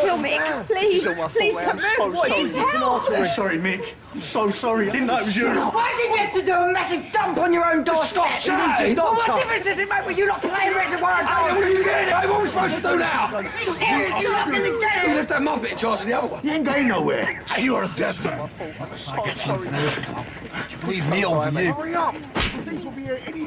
kill Mick. Please, please don't move. What are you tell? Sorry, Mick. I'm so sorry. I didn't know it was you. Why did you get to do a massive dump on your own doorstep? stop chatting. Well, what difference does it make when you're not playing Reservoir Dogs? what are you getting? Hey, what are we supposed to do now? You you lot didn't get it. left that muppet in charge of the other one. You ain't going nowhere. You are a dead man. Leave me over you. Hurry up. Police will be here any